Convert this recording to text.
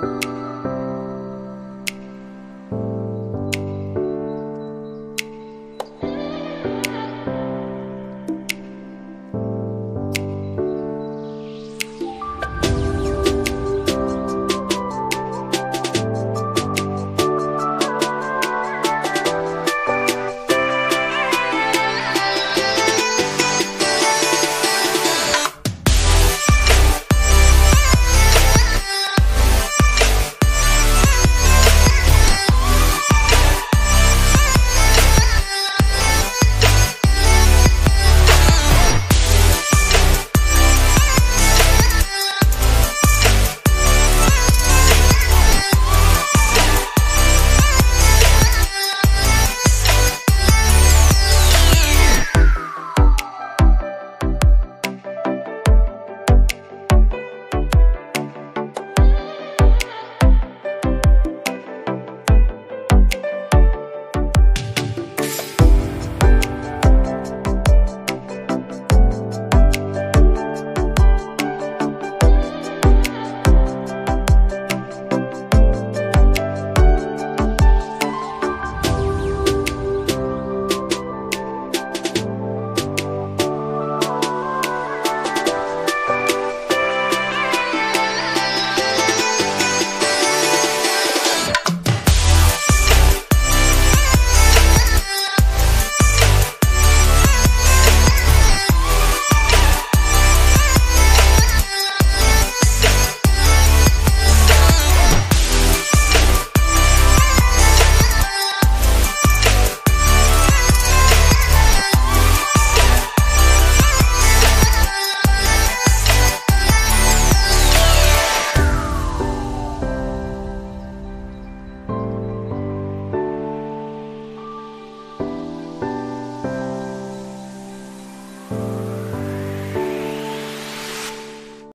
Bye.